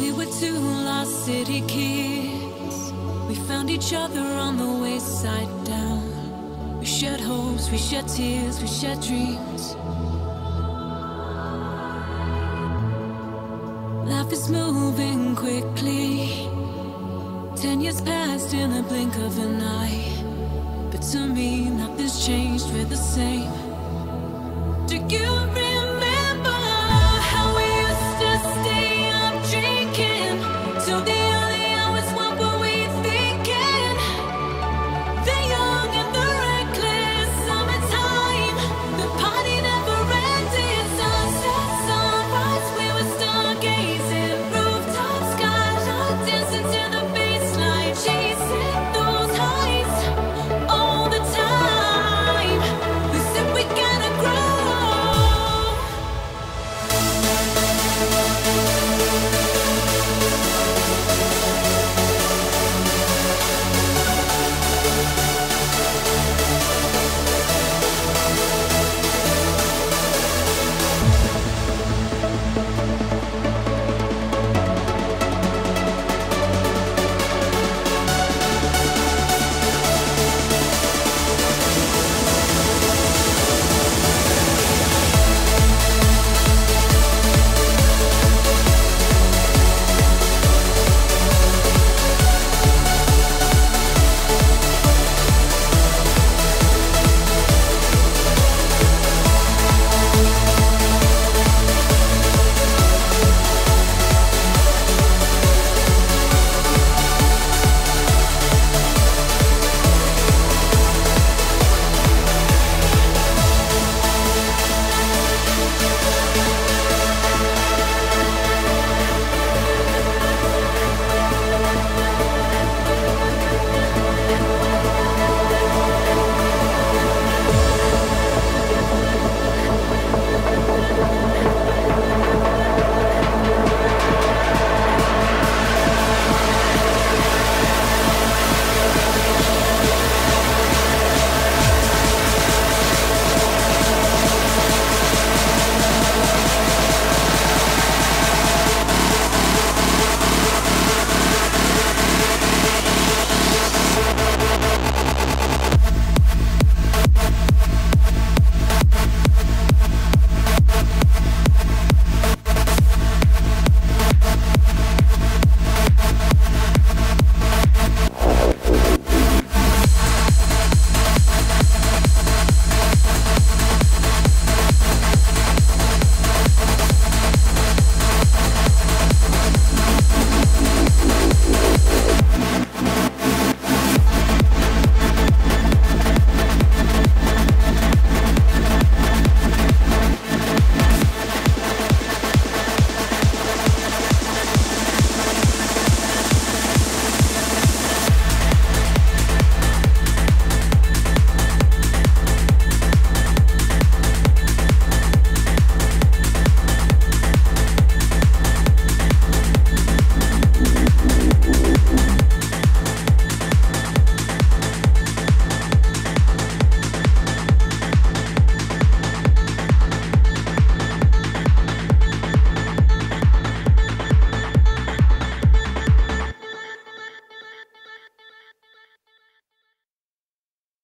We were two lost city kids. We found each other on the wayside down. We shared hopes, we shared tears, we shared dreams. Life is moving quickly. Ten years passed in the blink of an eye. But to me, nothing's changed, we're the same. Do you?